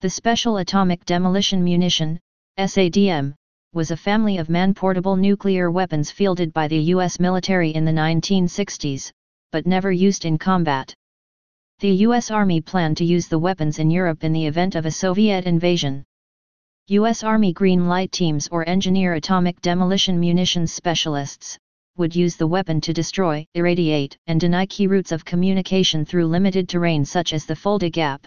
The Special Atomic Demolition Munition, SADM, was a family of man-portable nuclear weapons fielded by the U.S. military in the 1960s, but never used in combat. The U.S. Army planned to use the weapons in Europe in the event of a Soviet invasion. U.S. Army Green Light Teams or Engineer Atomic Demolition Munitions Specialists, would use the weapon to destroy, irradiate, and deny key routes of communication through limited terrain such as the Fulda Gap.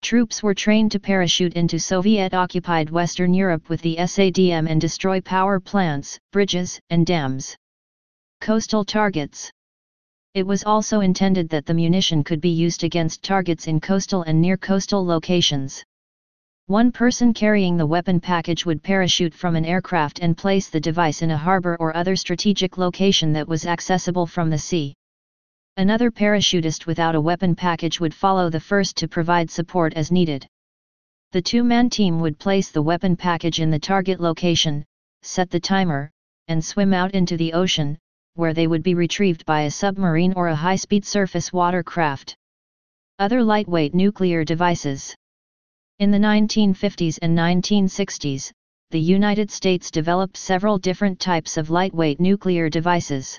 Troops were trained to parachute into Soviet-occupied Western Europe with the SADM and destroy power plants, bridges, and dams. Coastal targets It was also intended that the munition could be used against targets in coastal and near-coastal locations. One person carrying the weapon package would parachute from an aircraft and place the device in a harbor or other strategic location that was accessible from the sea. Another parachutist without a weapon package would follow the first to provide support as needed. The two-man team would place the weapon package in the target location, set the timer, and swim out into the ocean, where they would be retrieved by a submarine or a high-speed surface watercraft. Other lightweight nuclear devices In the 1950s and 1960s, the United States developed several different types of lightweight nuclear devices.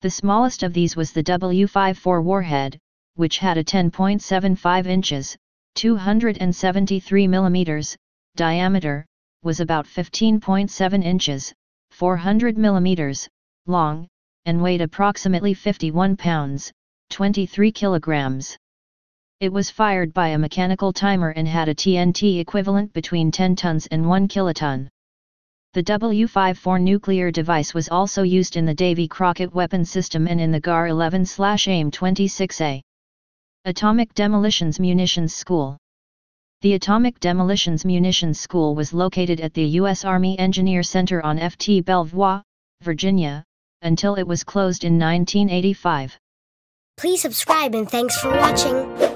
The smallest of these was the W54 warhead, which had a 10.75 inches, 273 mm, diameter, was about 15.7 inches, 400 mm, long, and weighed approximately 51 pounds, 23 kilograms. It was fired by a mechanical timer and had a TNT equivalent between 10 tons and 1 kiloton. The W-54 nuclear device was also used in the Davy Crockett weapon system and in the GAR-11-AIM-26A. Atomic Demolitions Munitions School The Atomic Demolitions Munitions School was located at the U.S. Army Engineer Center on Ft. Belvoir, Virginia, until it was closed in 1985. Please subscribe and thanks for watching.